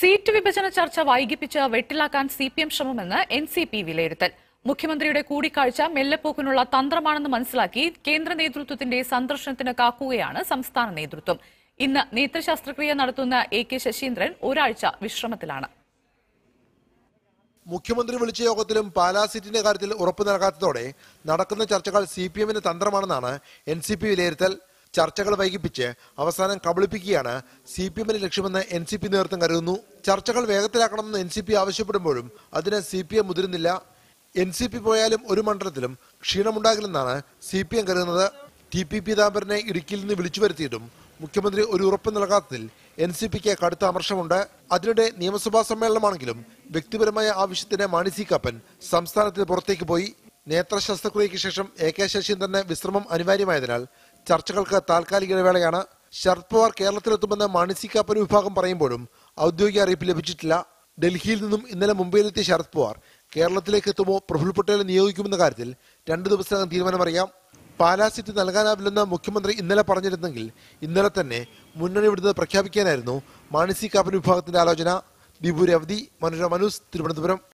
Seat വിഭജന ചർച്ച വൈകിപ്പിച്ച് വെട്ടിലാക്കാൻ സി പി എം ശ്രമമെന്ന് എൻ സി പി വിലയിരുത്തൽ. മുഖ്യമന്ത്രിയുടെ കൂടിക്കാഴ്ച മെല്ലെപ്പോക്കിനുള്ള തന്ത്രമാണെന്ന് മനസ്സിലാക്കി കേന്ദ്ര നേതൃത്വത്തിന്റെ സന്ദർശനത്തിന് കാക്കുകയാണ് സംസ്ഥാന നേതൃത്വം. ഇന്ന് നേത്രശസ്ത്രക്രിയ നടത്തുന്ന എ കെ ശശീന്ദ്രൻ ഒരാഴ്ച വിശ്രമത്തിലാണ്. മുഖ്യമന്ത്രി വിളിച്ച യോഗത്തിലും പാലാ സീറ്റിന്റെ കാര്യത്തിൽ ഉറപ്പു നൽകാത്തതോടെ നടക്കുന്ന ചർച്ചകൾ സി പി എമ്മിന് തന്ത്രമാണെന്നാണ് എൻ സി പി വിലയിരുത്തൽ. ചർച്ചകൾ വൈകിപ്പിച്ച് അവസാനം കബളിപ്പിക്കുകയാണ് സി പി എമ്മിന്റെ ലക്ഷ്യമെന്ന് എൻ സി പി നേതൃത്വം കരുതുന്നു. ചർച്ചകൾ വേഗത്തിലാക്കണമെന്ന് എൻ സി പി ആവശ്യപ്പെടുമ്പോഴും അതിന് സി പി എം മുതിരുന്നില്ല. എൻ സി പി പോയാലും ഒരു മണ്ഡലത്തിലും ക്ഷീണമുണ്ടാകില്ലെന്നാണ് സി പി എം കരുതുന്നത്. ടി പി പീതാംബരനെ ഇടുക്കിയിൽ നിന്ന് വിളിച്ചു വരുത്തിയിട്ടും മുഖ്യമന്ത്രി ഒരു ഉറപ്പ് നൽകാത്തതിൽ എൻ സി പിക്ക് കടുത്ത അമർഷമുണ്ട്. അതിനിടെ നിയമസഭാ സമ്മേളനമാണെങ്കിലും വ്യക്തിപരമായ ആവശ്യത്തിന് മാണി സി കാപ്പൻ സംസ്ഥാനത്തിന് പുറത്തേക്ക് പോയി. നേത്ര ശസ്ത്രക്രിയയ്ക്ക് ശേഷം എ കെ ശശീന്ദ്രന് വിശ്രമം അനിവാര്യമായതിനാൽ ചർച്ചകൾക്ക് താൽക്കാലിക ഇടവേളയാണ്. ശരത് പവാർ കേരളത്തിലെത്തുമെന്ന് മാണി സി കാപ്പൻ വിഭാഗം പറയുമ്പോഴും ഔദ്യോഗിക അറിയിപ്പ് ലഭിച്ചിട്ടില്ല. ഡൽഹിയിൽ നിന്നും ഇന്നലെ മുംബൈയിലെത്തിയ ശരത് പവാർ കേരളത്തിലേക്ക് എത്തുമോ പ്രഫുൽ പട്ടേലെ നിയോഗിക്കുമെന്ന കാര്യത്തിൽ രണ്ടു ദിവസത്തിനകം തീരുമാനമറിയാം. പാലാ സീറ്റ് നൽകാനാവില്ലെന്ന് മുഖ്യമന്ത്രി ഇന്നലെ പറഞ്ഞിരുന്നെങ്കിൽ ഇന്നലെ തന്നെ മുന്നണി വിടുന്നത് പ്രഖ്യാപിക്കാനായിരുന്നു മാണിസി കാപ്പൻ വിഭാഗത്തിന്റെ ആലോചന. വിപുരവധി മനോരമ ന്യൂസ് തിരുവനന്തപുരം.